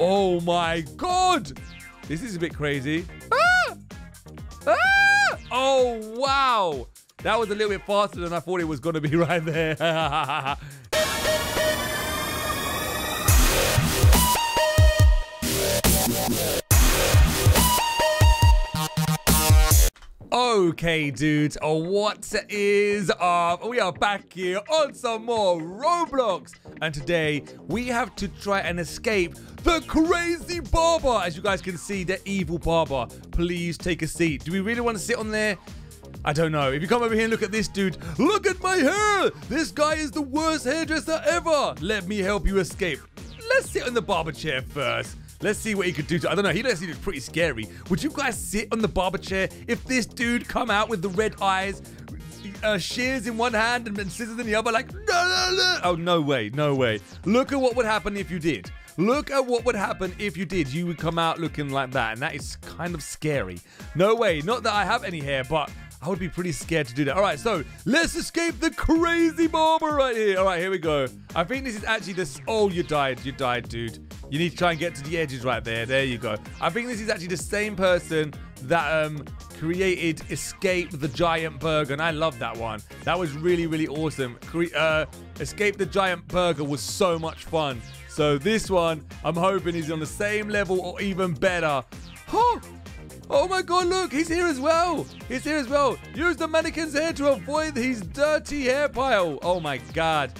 Oh my god! This is a bit crazy. Ah! Ah! Oh wow! That was a little bit faster than I thought it was going to be right there. Okay, dudes, uh, what is up? We are back here on some more Roblox. And today, we have to try and escape the crazy barber. As you guys can see, the evil barber. Please take a seat. Do we really want to sit on there? I don't know. If you come over here and look at this dude, look at my hair. This guy is the worst hairdresser ever. Let me help you escape. Let's sit on the barber chair first. Let's see what he could do to. I don't know. He looks, he pretty scary. Would you guys sit on the barber chair if this dude come out with the red eyes, uh, shears in one hand and then scissors in the other? Like, no, no, no. Oh, no way. No way. Look at what would happen if you did. Look at what would happen if you did. You would come out looking like that. And that is kind of scary. No way. Not that I have any hair, but I would be pretty scared to do that. All right, so let's escape the crazy barber right here. All right, here we go. I think this is actually this. Oh, you died. You died, dude. You need to try and get to the edges right there. There you go. I think this is actually the same person that um created Escape the Giant Burger, and I love that one. That was really, really awesome. Cre uh, Escape the Giant Burger was so much fun. So this one, I'm hoping is on the same level or even better. Oh, Oh my god, look, he's here as well. He's here as well. Use the mannequin's hair to avoid his dirty hair pile. Oh my god.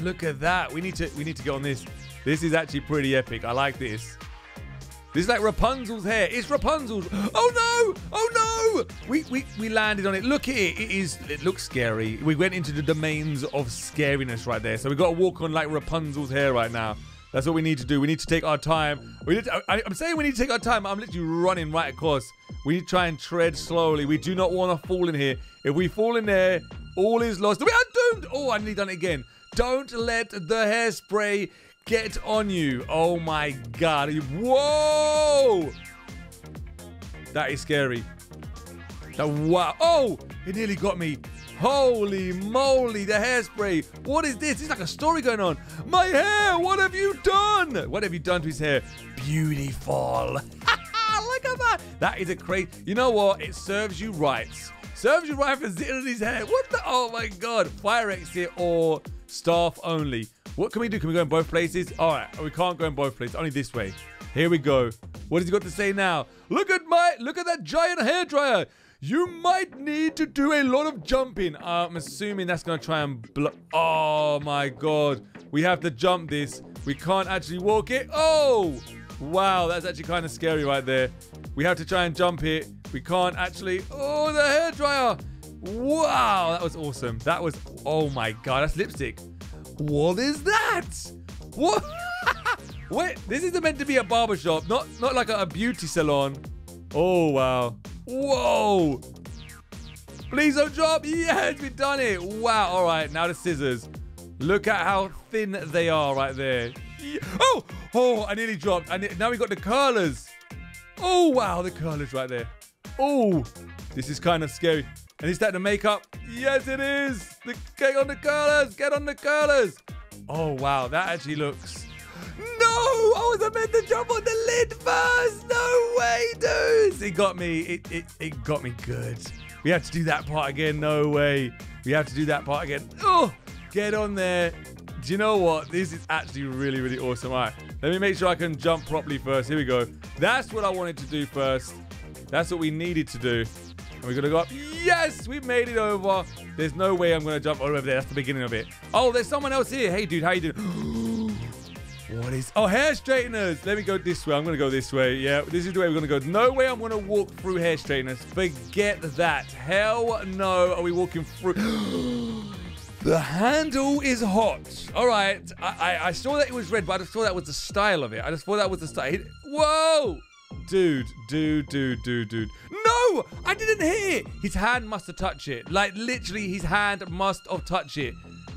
Look at that. We need to we need to get on this. This is actually pretty epic. I like this. This is like Rapunzel's hair. It's Rapunzel's. Oh no! Oh no! We we we landed on it. Look at it. It is. It looks scary. We went into the domains of scariness right there. So we got to walk on like Rapunzel's hair right now. That's what we need to do. We need to take our time. We need to, I, am saying we need to take our time. I'm literally running right across. We need to try and tread slowly. We do not want to fall in here. If we fall in there, all is lost. We are doomed. Oh, I nearly done it again. Don't let the hairspray get on you. Oh my god. Whoa! That is scary. That, wow. Oh, it nearly got me. Holy moly, the hairspray. What is this? It's like a story going on. My hair, what have you done? What have you done to his hair? Beautiful. Look at that. That is a crazy. You know what? It serves you right. Serves you right for sitting on his hair. What the? Oh my god. Fire exit or staff only. What can we do? Can we go in both places? All right. We can't go in both places. Only this way. Here we go. What has he got to say now? Look at my, look at that giant hair dryer. You might need to do a lot of jumping. Uh, I'm assuming that's going to try and block. Oh, my God. We have to jump this. We can't actually walk it. Oh, wow. That's actually kind of scary right there. We have to try and jump it. We can't actually. Oh, the hair dryer. Wow, that was awesome. That was, oh my God, that's lipstick. What is that? What? Wait, this isn't meant to be a barbershop, not not like a, a beauty salon. Oh, wow. Whoa! Please don't drop. Yes, we've done it. Wow. All right, now the scissors. Look at how thin they are right there. Oh, oh, I nearly dropped. And now we got the curlers. Oh, wow, the curlers right there. Oh, this is kind of scary. And is that the makeup? Yes, it is. The, get on the curlers. Get on the curlers. Oh, wow, that actually looks I was meant to jump on the lid first. No way, dudes. It got me. It, it, it got me good. We have to do that part again. No way. We have to do that part again. Oh, get on there. Do you know what? This is actually really, really awesome. All right, let me make sure I can jump properly first. Here we go. That's what I wanted to do first. That's what we needed to do. And we're going to go up. Yes, we've made it over. There's no way I'm going to jump over there. That's the beginning of it. Oh, there's someone else here. Hey, dude, how you doing? What is... Oh, hair straighteners. Let me go this way. I'm going to go this way. Yeah, this is the way we're going to go. No way I'm going to walk through hair straighteners. Forget that. Hell no. Are we walking through... the handle is hot. All right. I, I, I, saw that it was red, but I just thought that was the style of it. I just thought that was the style. Whoa! Dude, dude, dude, dude, dude. No! I didn't hit it. His hand must have touched it. Like, literally, his hand must have touched it.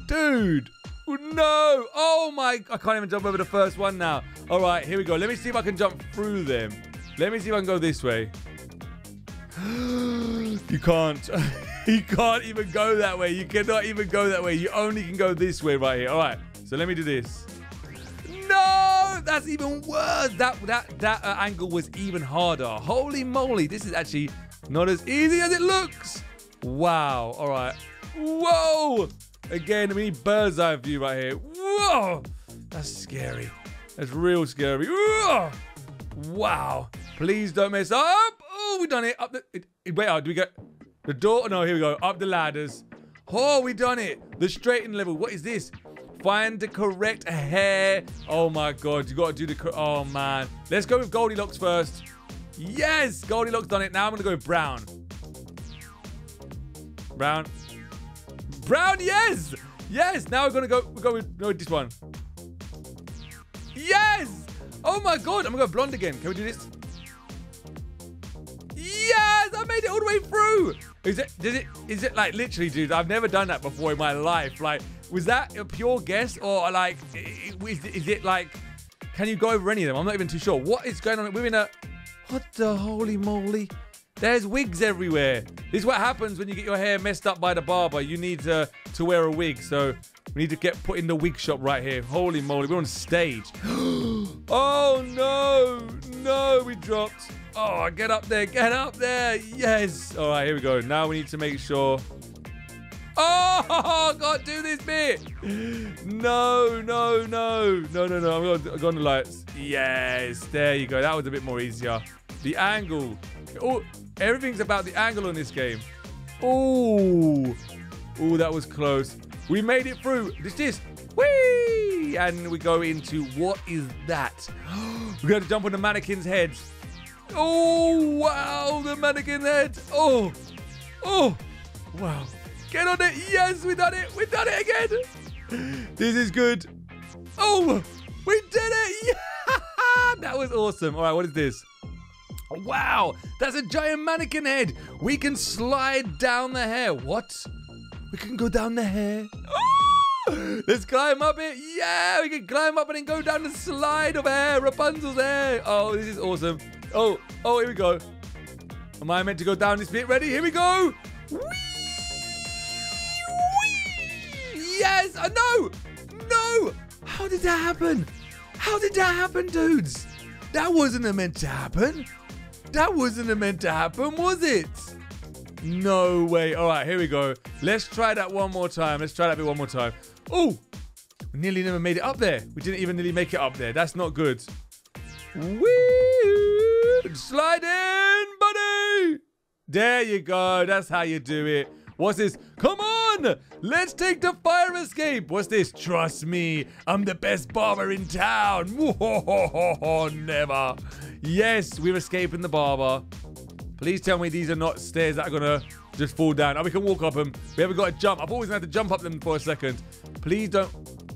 Dude, no! Oh my! I can't even jump over the first one now. All right, here we go. Let me see if I can jump through them. Let me see if I can go this way. you can't. you can't even go that way. You cannot even go that way. You only can go this way right here. All right. So let me do this. No! That's even worse. That that that uh, angle was even harder. Holy moly! This is actually not as easy as it looks. Wow. All right. Whoa! Again, we need bird's eye view right here. Whoa! That's scary. That's real scary. Whoa! Wow. Please don't mess up. Oh, we done it. Up the. It, it, wait, oh, do we get the door? No, here we go. Up the ladders. Oh, we done it. The straighten level. What is this? Find the correct hair. Oh my god, you got to do the. Oh man. Let's go with Goldilocks first. Yes, Goldilocks done it. Now I'm gonna go brown. Brown. Brown, yes! Yes! Now we're gonna go we're going with no this one. Yes! Oh my god, I'm gonna go blonde again. Can we do this? Yes! I made it all the way through! Is it Does it is it like literally, dude? I've never done that before in my life. Like, was that a pure guess or like is, is it like can you go over any of them? I'm not even too sure. What is going on? We're in a what the holy moly? There's wigs everywhere. This is what happens when you get your hair messed up by the barber. You need to, to wear a wig. So we need to get put in the wig shop right here. Holy moly, we're on stage. oh no, no, we dropped. Oh, get up there, get up there. Yes. All right, here we go. Now we need to make sure. Oh, I can't do this bit. No, no, no, no, no, no. I'm going, to lights. Yes, there you go. That was a bit more easier. The angle. Oh, Everything's about the angle on this game. Oh, oh, that was close. We made it through. This is whee, and we go into what is that? we got to jump on the mannequin's head. Oh wow, the mannequin head. Oh, oh, wow. Get on it. Yes, we done it. We done it again. This is good. Oh, we did it. Yeah, that was awesome. All right, what is this? Wow, that's a giant mannequin head. We can slide down the hair. What? We can go down the hair. Let's climb up it. Yeah, we can climb up and then go down the slide of hair, Rapunzel's hair. Oh, this is awesome. Oh, oh, here we go. Am I meant to go down this bit? Ready? Here we go. Whee! Whee! Yes. Uh, no. No. How did that happen? How did that happen, dudes? That wasn't meant to happen. That wasn't meant to happen, was it? No way. All right, here we go. Let's try that one more time. Let's try that bit one more time. Oh, we nearly never made it up there. We didn't even nearly make it up there. That's not good. Slide in, buddy. There you go. That's how you do it. What's this? Come on! Let's take the fire escape. What's this? Trust me, I'm the best barber in town. Never. Yes, we're escaping the barber. Please tell me these are not stairs that are gonna just fall down. Oh, we can walk up them. We haven't got to jump. I've always had to jump up them for a second. Please don't.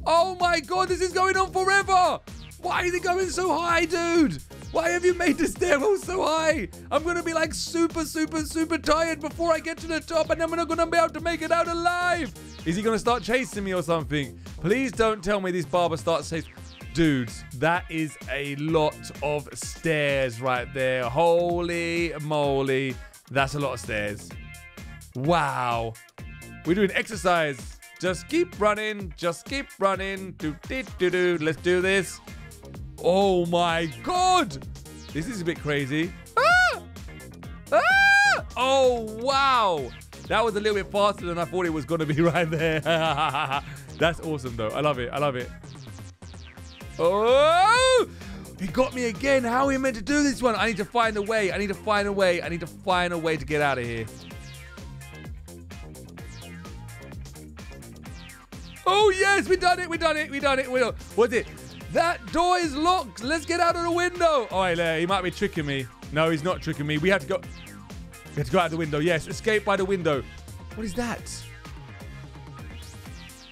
Oh my god, this is going on forever. Why is it going so high, dude? Why have you made this stairwell so high? I'm gonna be like super, super, super tired before I get to the top and I'm not gonna be able to make it out alive. Is he gonna start chasing me or something? Please don't tell me this barber starts chasing. Dudes, that is a lot of stairs right there. Holy moly. That's a lot of stairs. Wow. We're doing exercise. Just keep running. Just keep running. Do, do, do, do. Let's do this. Oh my god. This is a bit crazy. Ah! Ah! Oh, wow. That was a little bit faster than I thought it was going to be right there. That's awesome, though. I love it. I love it. Oh! He got me again. How are we meant to do this one? I need to find a way. I need to find a way. I need to find a way to get out of here. Oh, yes, we done it. We done it. We done it. We done What's it? That door is locked. Let's get out of the window. Oh, wait, he might be tricking me. No, he's not tricking me. We have to go. We have to go out the window. Yes, escape by the window. What is that?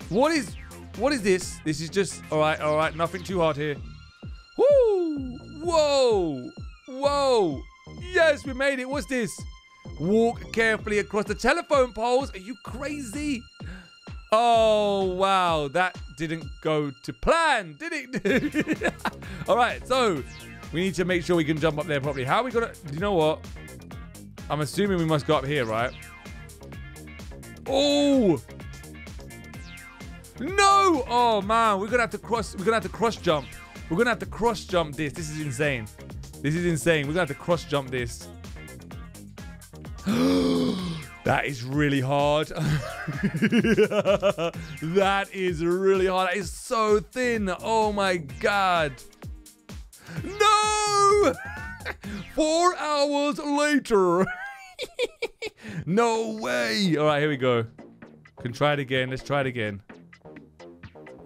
What is... What is this? This is just... All right, all right. Nothing too hard here. Woo! Whoa! Whoa! Yes, we made it. What's this? Walk carefully across the telephone poles. Are you crazy? Oh, wow. That didn't go to plan, did it? all right, so we need to make sure we can jump up there properly. How are we going to... You know what? I'm assuming we must go up here, right? Oh! No! Oh man, we're gonna have to cross. We're gonna have to cross jump. We're gonna have to cross jump this. This is insane. This is insane. We're gonna have to cross jump this. that is really hard. that is really hard. That is so thin. Oh my god. No! Four hours later. no way. All right, here we go. Can try it again. Let's try it again.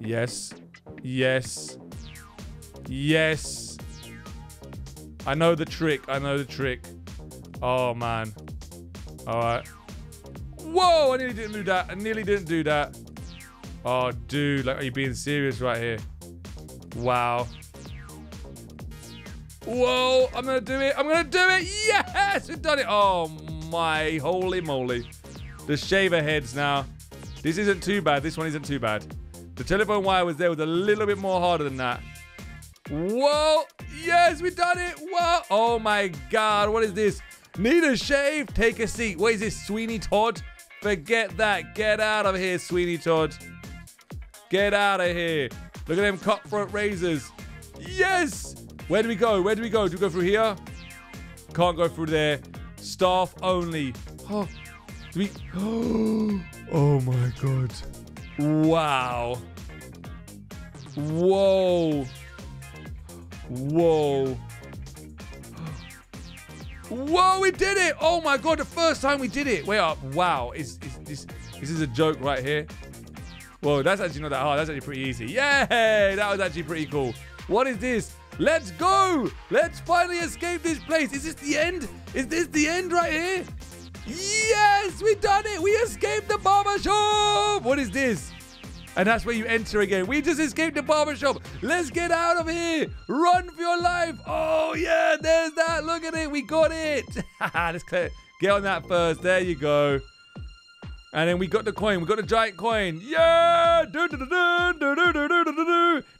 Yes. Yes. Yes. I know the trick. I know the trick. Oh, man. All right. Whoa, I nearly didn't do that. I nearly didn't do that. Oh, dude. Like, are you being serious right here? Wow. Whoa, I'm to do it. I'm to do it. Yes, we've done it. Oh, my holy moly. The shaver heads now. This isn't too bad. This one isn't too bad. The telephone wire was there was a little bit more harder than that. Whoa! Yes, we done it! Whoa! Oh my god, what is this? Need a shave? Take a seat. What is this, Sweeney Todd? Forget that. Get out of here, Sweeney Todd. Get out of here. Look at them cutthroat razors. Yes! Where do we go? Where do we go? Do we go through here? Can't go through there. Staff only. Oh, do we... Oh my god. Wow. Whoa. Whoa. Whoa, we did it! Oh my god, the first time we did it. Wait up. Wow. Is, is this this is a joke right here? Whoa, that's actually not that hard. That's actually pretty easy. Yay! That was actually pretty cool. What is this? Let's go! Let's finally escape this place. Is this the end? Is this the end right here? Yes, we done it. We escaped the barber shop. What is this? And that's where you enter again. We just escaped the barber shop. Let's get out of here. Run for your life. Oh, yeah, there's that. Look at it. We got it. Let's get on that first. There you go. And then we got the coin. We got the giant coin. Yeah.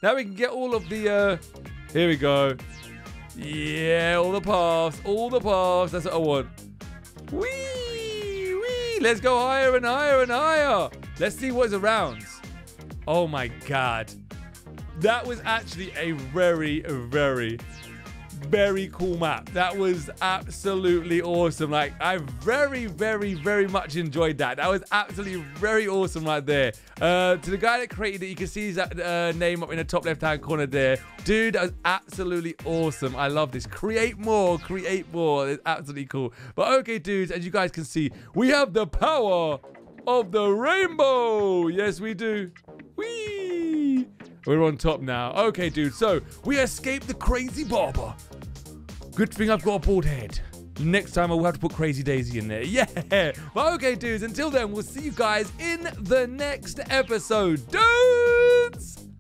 Now we can get all of the... Uh... Here we go. Yeah, all the paths. All the paths. That's what I want. Wee, wee. Let's go higher and higher and higher. Let's see what's around. Oh my god. That was actually a very, very, very cool map. That was absolutely awesome. Like, I very, very, very much enjoyed that. That was absolutely very awesome right there. Uh, to the guy that created it, you can see his uh, name up in the top left-hand corner there. Dude, that was absolutely awesome. I love this. Create more, create more. It's absolutely cool. But okay, dudes, as you guys can see, we have the power of the rainbow. Yes, we do. Whee! We're on top now. Okay, dude. So we escaped the crazy barber. Good thing I've got a bald head. Next time I will have to put Crazy Daisy in there. Yeah. But okay, dudes. Until then, we'll see you guys in the next episode. Dude!